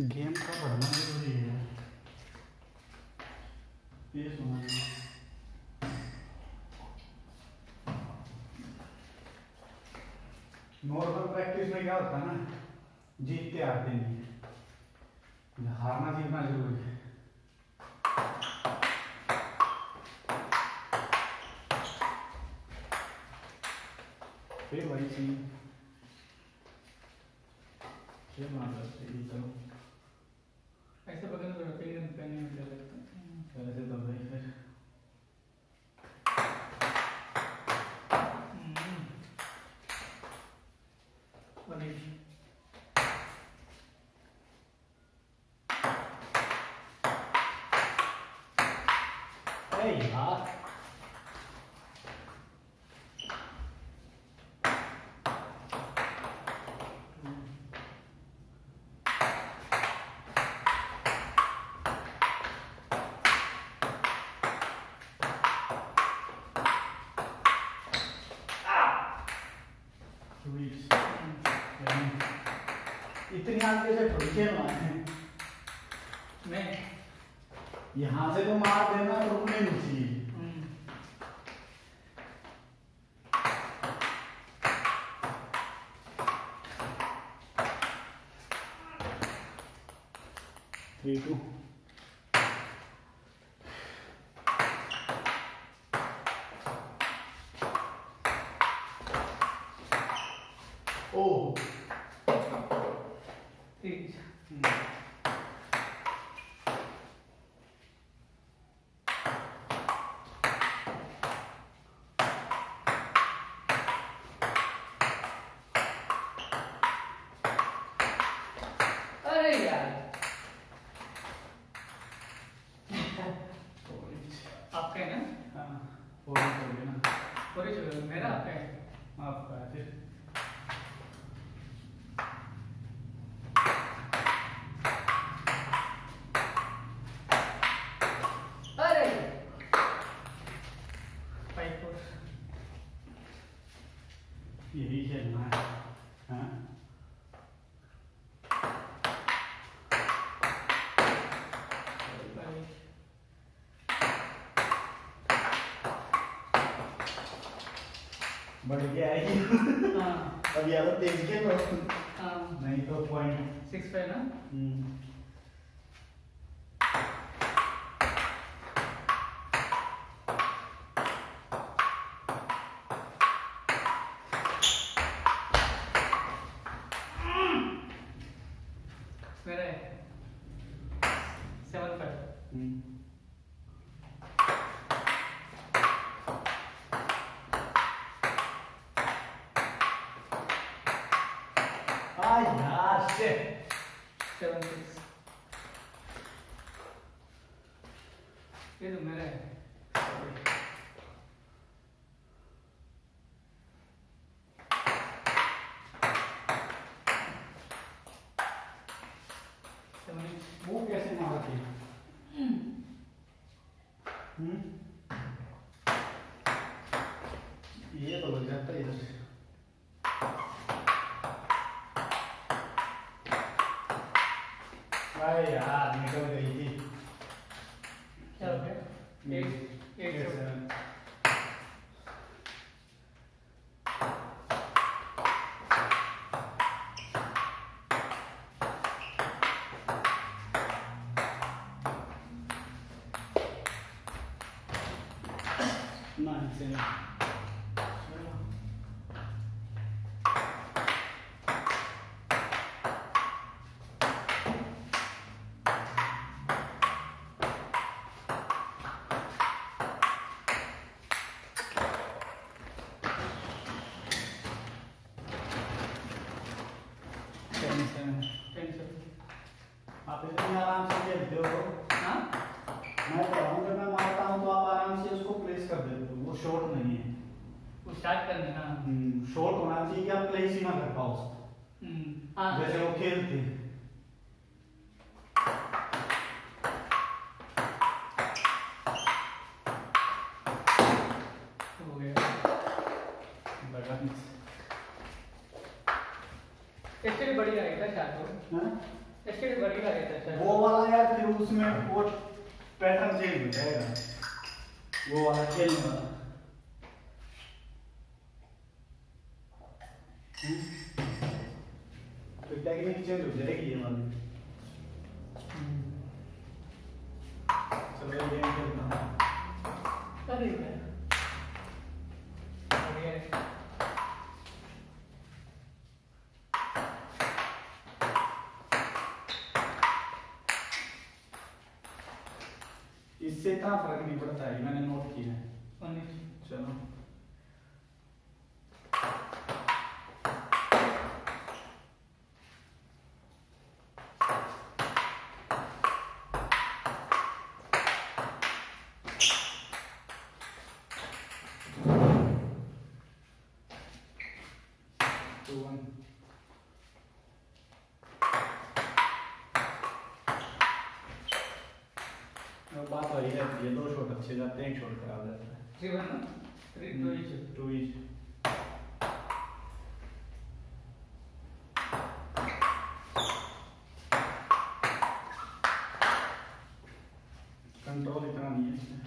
Game का पढ़ना ज़रूरी है। ये नॉर्मल प्रैक्टिस में क्या होता है ना, जीतते हारते नहीं हारना जीतना ज़रूरी है। फिर वही चीज़। फिर मान सकते चलो ऐसे बगल में रखिए हम पहने में चले जाते हैं ऐसे तो भाई फिर हम्म। बनी अरे यार Reach. इतनी आगे से थोड़ी मारे है मैं से तो मार देना रुकने नहीं चाहिए। थ्री टू ओ ठीक अरे यार आपका है ना हाँ फोर हो गया ना पूरी मेरा है आपका फोर यही चलना है हाँ। बढ़ के है ये। हाँ। अब या तो तेज खेलो हाँ नहीं तो पॉइंट सिक्स पे ना मेरा है सेवन फाइव आ यार shit. सेवन ये तो मेरा है वो कैसे मारती हम्म ये तो लग जाता है इधर अरे यार निकल गई थी क्या हो गया eight eight seven. Nine. Ten, seven. Ten seven आप इतनी आराम से खेलते हो हाँ मैं कह रहा हूँ जब मैं मारता हूँ तो आप आराम से उसको प्लेस कर देते हो वो शॉर्ट नहीं है। वो स्टार्ट करना हाँ शॉर्ट होना चाहिए कि आप प्लेस ही ना कर पाओ। उसको हम्म, हाँ। जैसे वो खेलते हैं। हो गया। लगा नहीं। एक्चुअली बढ़िया है क्या शायद हाँ? स्टेट बढ़िया रहता है वो वाला यार फिर उसमें वो पैटर्न चेंज हो जाएगा। वो वाला खेलने वाला हम्म? तो टेक्निक चेंज हो जाएगी ये वाली चलो ये गेम खेलता हूँ। अरे यार इससे इतना फ़र्क नहीं पड़ता है मैंने नोट किया है। चलो। Two one. बात वही रहती है दो शॉट अच्छे जाते हैं एक शॉट खराब जाता है टू इच कंट्रोल इतना नहीं है इसमें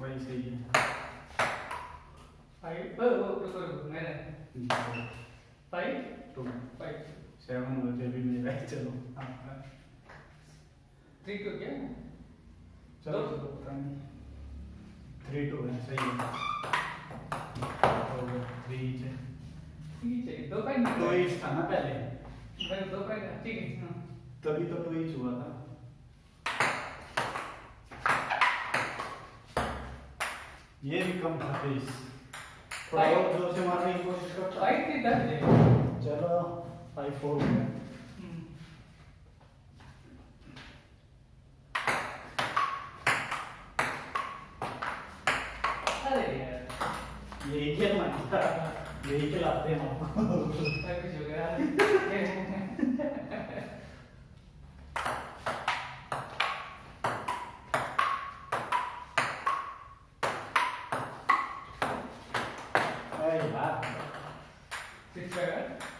वही सही है फाइव ओ ओ रुको रुको मेरा फाइव टू फाइव सेवन होते भी मेरा ही चलो हाँ, हाँ। थ्री टू क्या चलो थ्री टू है सही है थ्री इच है है दो फाइव ना टू था ना पहले? दो फाइव ठीक है हाँ। तभी तो टू इंच हुआ था। ये भी कम था पेस थोड़ा और ज़ोर से मारने की कोशिश करता फाइव थ्री दस है चलो फाइव फोर हो गया हम्म अरे यार यही खेलना था यही खिलाते हैं आपको मैं कुछ हो गया अरे यार सिक्स फाइव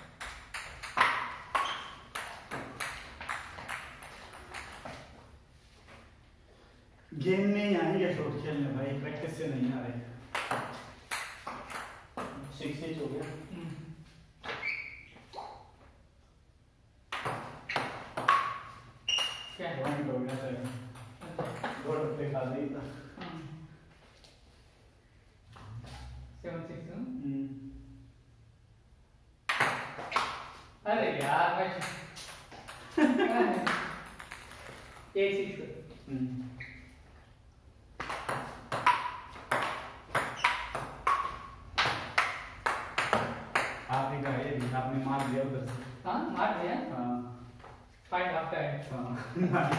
गेम में ही आएँगे शॉट खेलने भाई प्रैक्टिस से नहीं आ रहे। सिक्स इंच हो गया। क्या पॉइंट हो गया सर दो टप्पे खा दी था सेवन सिक्स हम्म। अरे यार भाई एट सिक्स हम्म। आप ही आपने मार दिया उधर हाँ मार दिया। हाँ। फाइव आपका है। हाँ।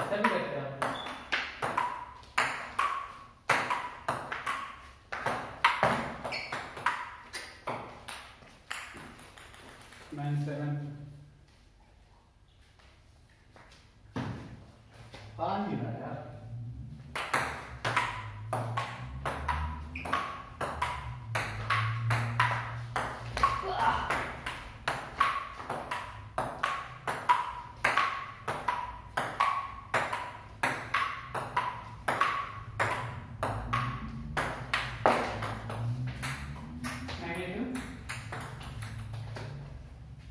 ऐसा भी करते हो नाइन सेवन आ नहीं रहा यार नाइनटी टू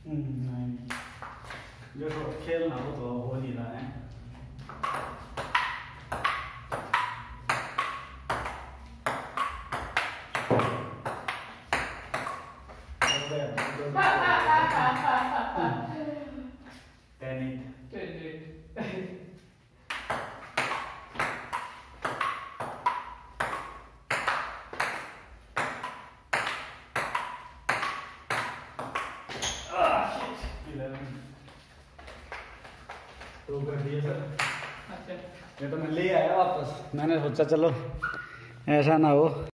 हम्म, नहीं जो तो खेलना हो तो हो नहीं रहा है हो गया, हो गया। Ten eight. Eleven. कर दिए सर। अच्छा। ये तो मैं ले आया वापस। मैंने सोचा चलो ऐसा ना हो।